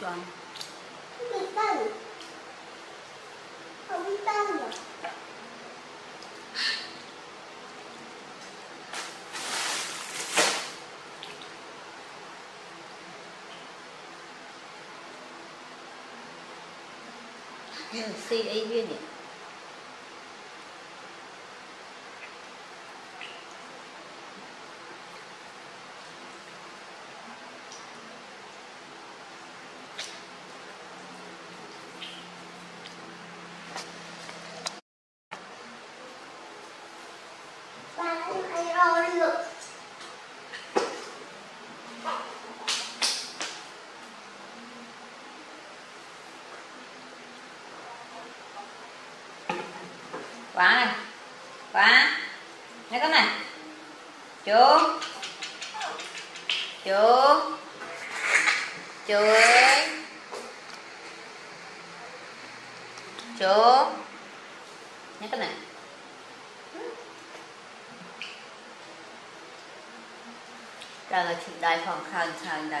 光。没办，quá này. Quá nhớ con này chú. Chú. Chú ơi chú. Nhớ con này. การละทิศได้ของข้างทางใด